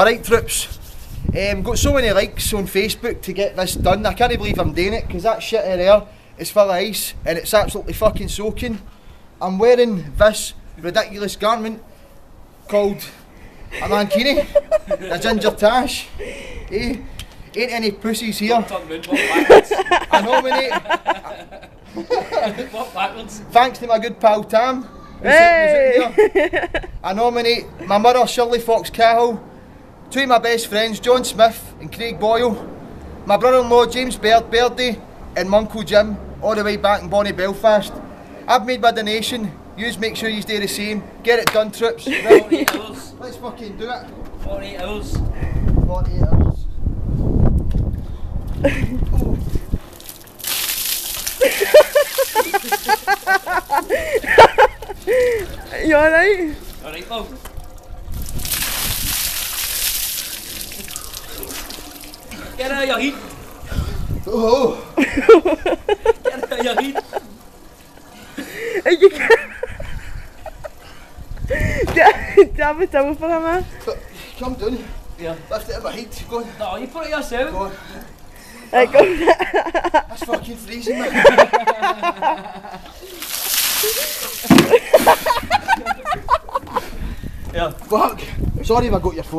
Alright, troops. Um, got so many likes on Facebook to get this done. I can't believe I'm doing it because that shit in there is full of ice and it's absolutely fucking soaking. I'm wearing this ridiculous garment called a mankini, a ginger tash. Eh? Ain't any pussies here. Round. I nominate, thanks to my good pal Tam. who's sitting- who's sitting here. I nominate my mother Shirley Fox Cahill, two of my best friends John Smith and Craig Boyle, my brother-in-law James Baird Birdie, and my uncle Jim, all the way back in Bonnie Belfast. I've made my donation. Yous make sure you do the same. Get it done, troops. Right, 48 hours. let's fucking do it. 48 hours. 48 hours. You alright? Alright, Bob. Kera Yahid. Oh. oh. Kera Yahid. Je kan... Daar Come hem. Yeah, doen. Ja. Wacht Heat, go on. No, you put it yourself. Go on. Hey, kom. That's fucking freezing, man. ja. Fuck. Sorry if I got your phone.